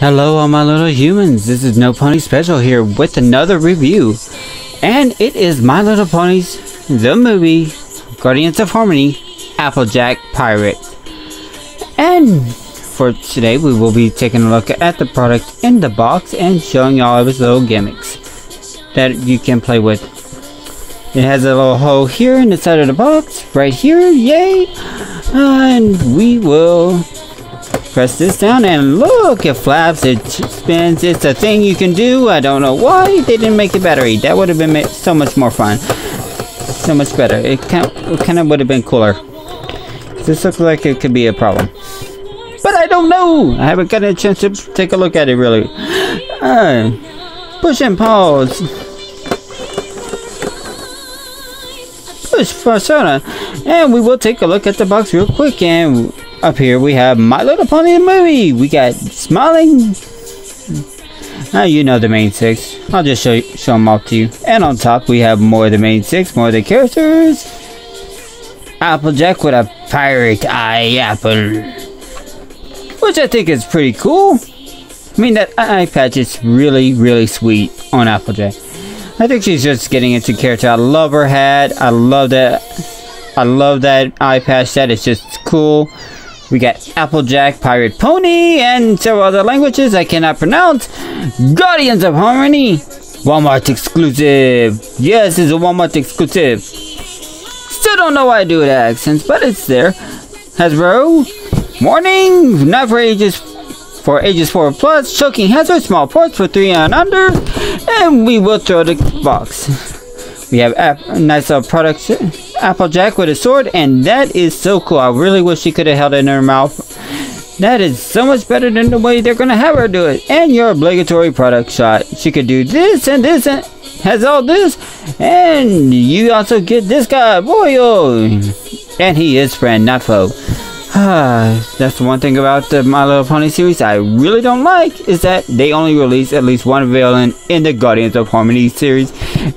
Hello all my little humans, this is No Pony Special here with another review. And it is My Little Ponies, the movie, Guardians of Harmony, Applejack Pirate. And for today we will be taking a look at the product in the box and showing you all of its little gimmicks that you can play with. It has a little hole here in the side of the box, right here, yay! And we will press this down and look it flaps. It spins. It's a thing you can do. I don't know why they didn't make the battery. That would have been so much more fun. So much better. It kind of, would have been cooler. This looks like it could be a problem. But i don't know. I haven't gotten a chance to take a look at it really. Uh, push and pause. Push for soda and we will take a look at the box real quick and up here we have My Little Pony the movie. We got Smiling. Now you know the main six. I'll just show you, show them all to you. And on top we have more of the main six, more of the characters. Applejack with a pirate eye apple. Which I think is pretty cool. I mean that eye patch is really, really sweet on Applejack. I think she's just getting into character. I love her hat. I love that. I love that eye patch. That is just cool. We got Applejack, Pirate Pony, and several other languages I cannot pronounce. Guardians of Harmony. Walmart exclusive. Yes, it's a Walmart exclusive. Still don't know why I do with accents, but it's there. Hasbro. Warning! Not for ages for ages 4 plus, choking hazard, small ports for 3 and under, and we will throw the box. We have nice little product, Applejack with a sword, and that is so cool. I really wish she could have held it in her mouth. That is so much better than the way they're gonna have her do it. And your obligatory product shot. She could do this and this and has all this. And you also get this guy, Boyle. And he is friend, not foe. That's one thing about the My Little Pony series I really don't like is that they only release at least one villain in the Guardians of Harmony series.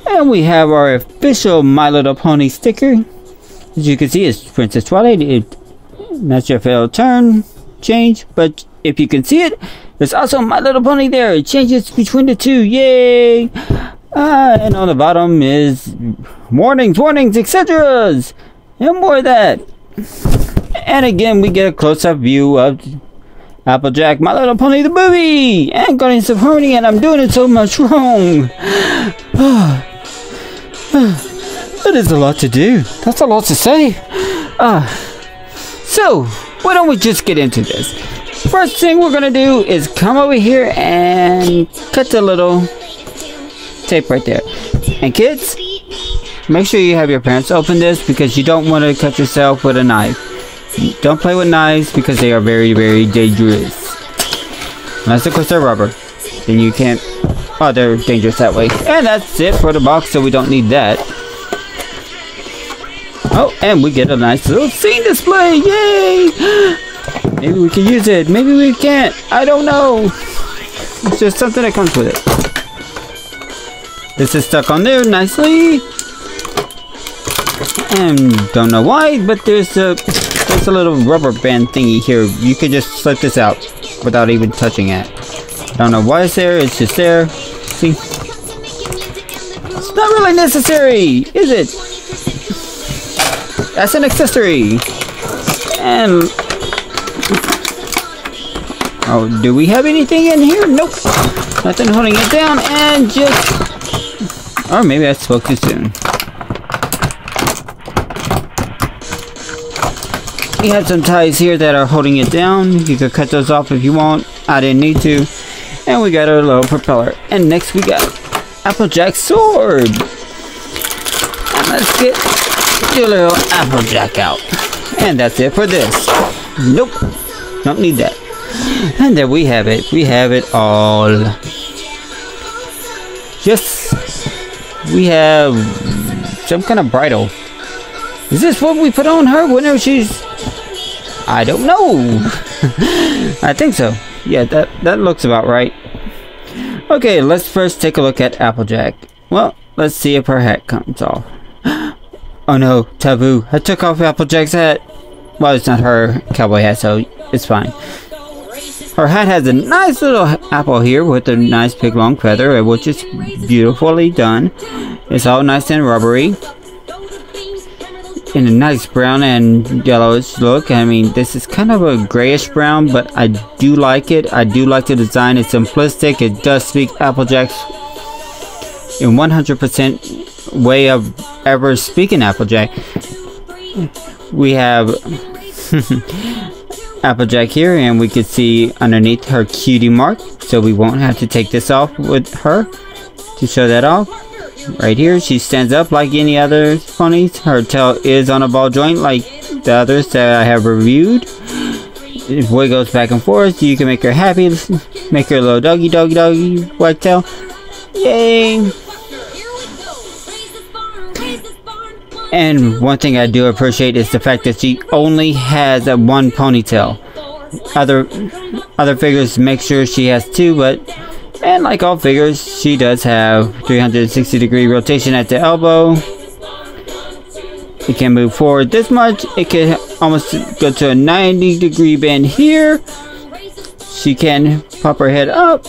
And we have our official My Little Pony sticker. As you can see, it's Princess Twilight. It, that's your fail turn change, but if you can see it, there's also My Little Pony there. It changes between the two. Yay! Uh, and on the bottom is warnings, warnings, etc. And more of that. And again, we get a close-up view of Applejack, My Little Pony the movie, and Guardians of Harmony, and I'm doing it so much wrong. that is a lot to do. That's a lot to say. Uh, so, why don't we just get into this? First thing we're gonna do is come over here and cut the little tape right there. And kids, make sure you have your parents open this because you don't want to cut yourself with a knife. Don't play with knives because they are very, very dangerous. Unless of course they're rubber. Then you can't... Oh, they're dangerous that way. And that's it for the box, so we don't need that. Oh, and we get a nice little scene display! Yay! Maybe we can use it. Maybe we can't. I don't know. It's just something that comes with it. This is stuck on there nicely. And don't know why, but there's a there's a little rubber band thingy here. You could just slip this out without even touching it. I don't know why it's there. It's just there. See? It's not really necessary, is it? That's an accessory. And... Oh, do we have anything in here? Nope. Nothing holding it down. And just... Or maybe I spoke too soon. We have some ties here that are holding it down. You could cut those off if you want. I didn't need to. And we got our little propeller. And next we got Applejack sword. And let's get your little Applejack out. And that's it for this. Nope. Don't need that. And there we have it. We have it all. Yes. We have some kind of bridle. Is this what we put on her whenever she's I don't know. I think so. Yeah, that, that looks about right. Okay, let's first take a look at Applejack. Well, let's see if her hat comes off. oh no, taboo. I took off Applejack's hat. Well, it's not her cowboy hat, so it's fine. Her hat has a nice little apple here with a nice big long feather, which is beautifully done. It's all nice and rubbery. In a nice brown and yellowish look. I mean, this is kind of a grayish brown, but I do like it. I do like the design. It's simplistic. It does speak Applejack's in 100% way of ever speaking Applejack. We have Applejack here, and we can see underneath her cutie mark, so we won't have to take this off with her to show that off. Right here, she stands up like any other ponies. Her tail is on a ball joint like the others that I have reviewed. If wiggles back and forth, you can make her happy. Make her a little doggy doggy doggy white tail. Yay! And one thing I do appreciate is the fact that she only has one ponytail. Other other figures make sure she has two, but and like all figures, she does have 360 degree rotation at the elbow. It can move forward this much. It can almost go to a 90 degree bend here. She can pop her head up.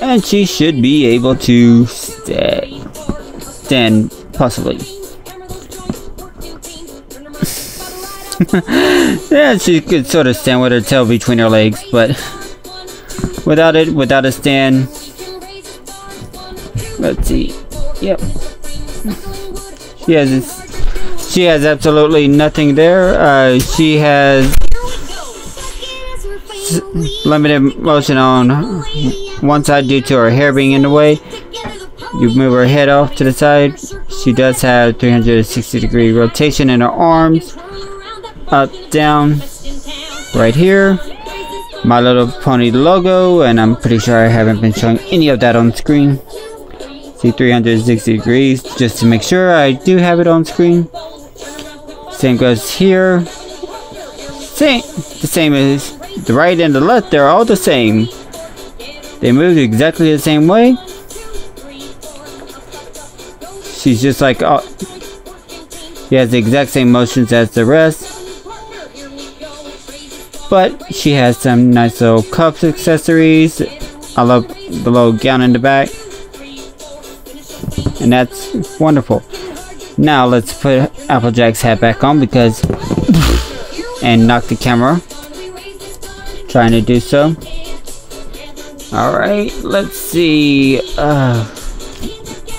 And she should be able to stand, stand possibly. yeah, she could sort of stand with her tail between her legs, but without it, without a stand. Let's see. Yep. She has she has absolutely nothing there. Uh, she has limited motion on one side due to her hair being in the way. You move her head off to the side. She does have 360 degree rotation in her arms. Up, down, right here. My Little Pony logo, and I'm pretty sure I haven't been showing any of that on screen. See 360 degrees, just to make sure I do have it on screen. Same goes here. Same, the same as the right and the left, they're all the same. They move exactly the same way. She's just like, oh, she has the exact same motions as the rest. But she has some nice little cups accessories. I love the little gown in the back. And that's wonderful. Now let's put Applejack's hat back on because and knock the camera. Trying to do so. Alright, let's see. Uh,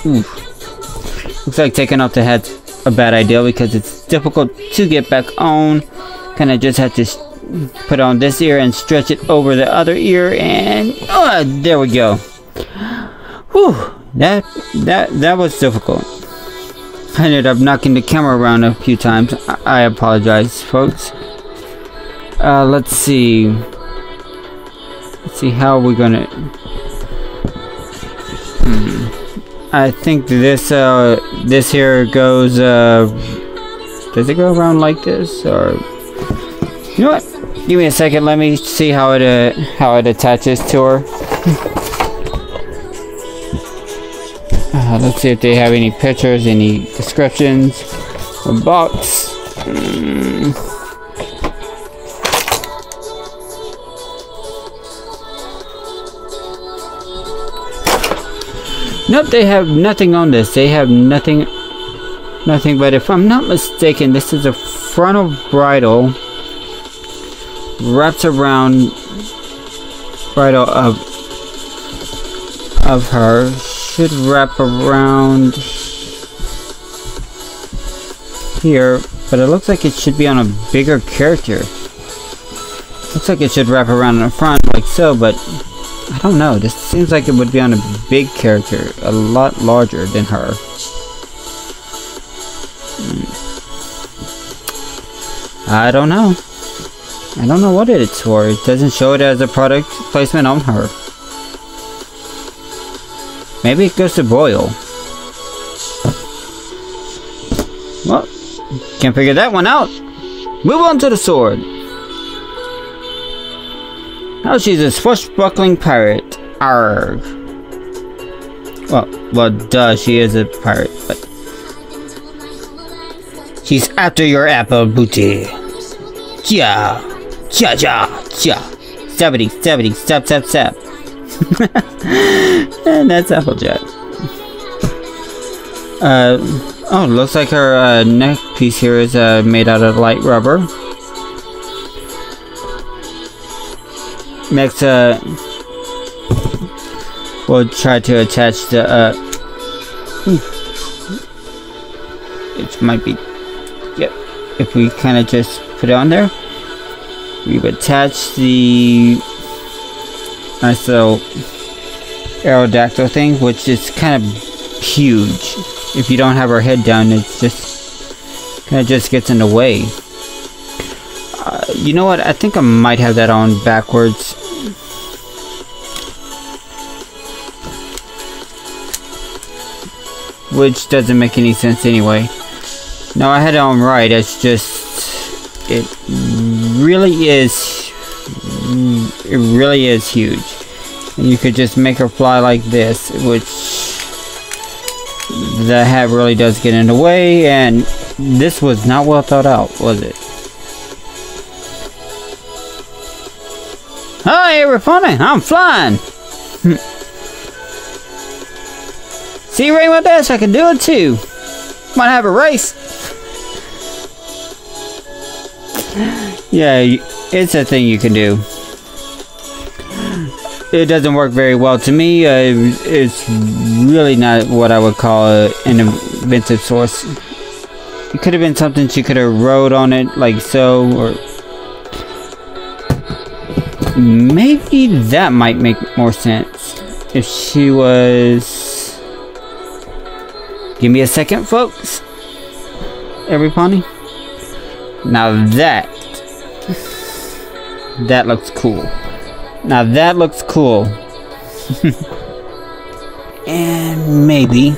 Looks like taking off the hat's a bad idea because it's difficult to get back on. Kinda just have to put on this ear and stretch it over the other ear and oh, there we go. Whew, that, that, that was difficult. I ended up knocking the camera around a few times. I, I apologize, folks. Uh, let's see. Let's see how we're gonna... Hmm. I think this, uh, this here goes, uh... Does it go around like this, or... You know what? Give me a second. Let me see how it uh, how it attaches to her. Uh, let's see if they have any pictures, any descriptions. A box. Mm. Nope, they have nothing on this. They have nothing, nothing. But if I'm not mistaken, this is a frontal bridle wraps around bridle of of her. Should wrap around here but it looks like it should be on a bigger character. Looks like it should wrap around in the front like so but I don't know. This seems like it would be on a big character a lot larger than her. Hmm. I don't know I don't know what it's for. It doesn't show it as a product placement on her. Maybe it goes to Boyle. Well, can't figure that one out. Move on to the sword. Now she's a swashbuckling pirate. Arg. Well, well, duh, she is a pirate, but... She's after your apple booty. Yeah. Cha cha cha. Steppity, steppity, step, step, step. and that's Applejack. Uh, oh, looks like her uh, neck piece here is uh, made out of light rubber. Next, uh, we'll try to attach the, uh, it might be, yep, if we kind of just put it on there, we've attached the little aerodactyl thing, which is kind of huge. If you don't have her head down, it just kind of just gets in the way. Uh, you know what? I think I might have that on backwards. Which doesn't make any sense anyway. No, I had it on right. It's just... It really is... Mm, it really is huge. And you could just make her fly like this, which... The hat really does get in the way, and this was not well thought out, was it? Hi, everybody! I'm flying! Hmm. See, Rainbow Dash, I can do it too! Might have a race! Yeah, it's a thing you can do. It doesn't work very well to me. Uh, it's really not what I would call an inventive source. It could have been something she could have wrote on it, like so, or Maybe that might make more sense. If she was... Give me a second, folks. Every pony. Now that... That looks cool. Now that looks cool. and maybe...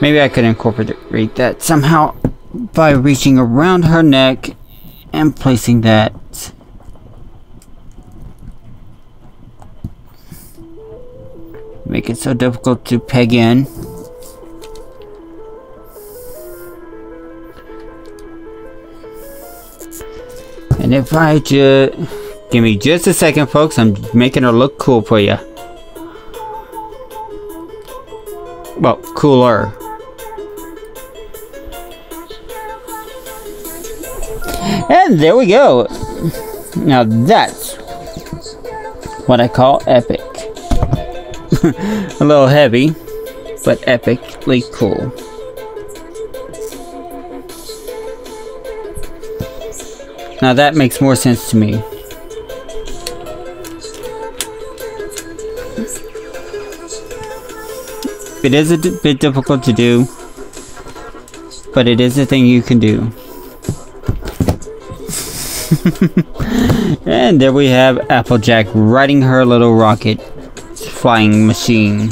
Maybe I could incorporate that somehow by reaching around her neck and placing that Make it so difficult to peg in. And if I just... Give me just a second, folks. I'm making her look cool for you. Well, cooler. And there we go. Now that's what I call epic. a little heavy, but epically cool. Now that makes more sense to me. It is a bit difficult to do, but it is a thing you can do. and there we have Applejack riding her little rocket flying machine.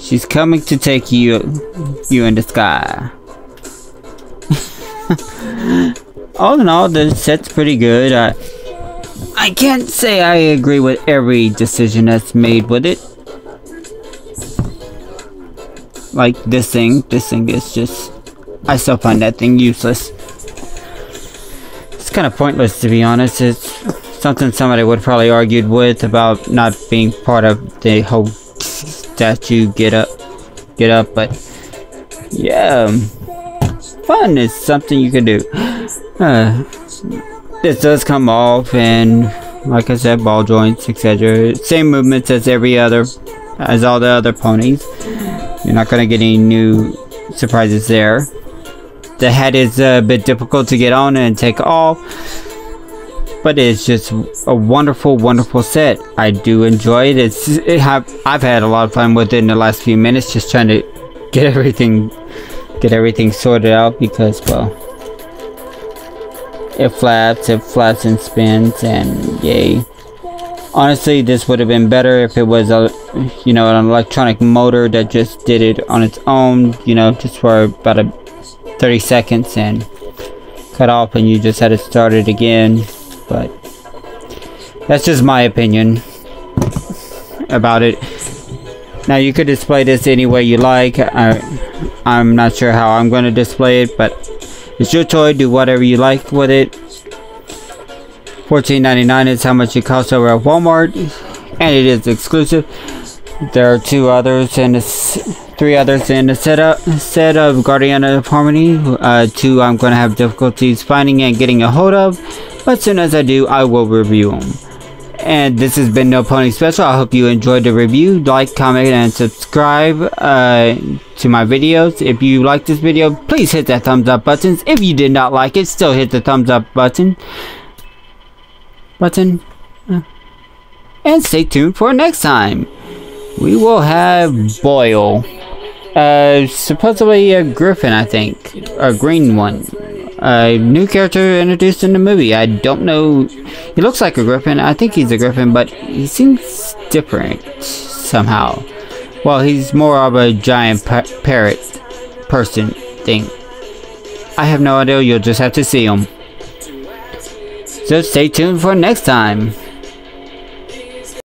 She's coming to take you you in the sky. all in all, the set's pretty good. I, I can't say I agree with every decision that's made with it. Like this thing, this thing is just... I still find that thing useless. It's kind of pointless to be honest. It's something somebody would probably argued with about not being part of the whole statue get up get up but yeah um, fun is something you can do uh, this does come off and like I said ball joints etc same movements as every other as all the other ponies you're not gonna get any new surprises there the head is a bit difficult to get on and take off but it's just a wonderful, wonderful set. I do enjoy it. It's it have I've had a lot of fun with it in the last few minutes, just trying to get everything get everything sorted out because well, it flaps, it flaps and spins, and yay. Honestly, this would have been better if it was a, you know, an electronic motor that just did it on its own, you know, just for about a 30 seconds and cut off and you just had to start it again but that's just my opinion about it. Now you could display this any way you like. I, I'm not sure how I'm going to display it, but it's your toy. Do whatever you like with it. $14.99 is how much it costs over at Walmart, and it is exclusive. There are two others and three others in the setup set of Guardian of Harmony. Uh, two I'm going to have difficulties finding and getting a hold of, but as soon as I do, I will review them. And this has been No Pony Special. I hope you enjoyed the review. Like, comment, and subscribe uh, to my videos. If you like this video, please hit that thumbs up button. If you did not like it, still hit the thumbs up button. Button. Uh, and stay tuned for next time. We will have Boyle. Uh, supposedly a griffin, I think. A green one a new character introduced in the movie. I don't know. He looks like a griffin. I think he's a griffin, but he seems different somehow. Well, he's more of a giant pa parrot person thing. I have no idea. You'll just have to see him. So stay tuned for next time.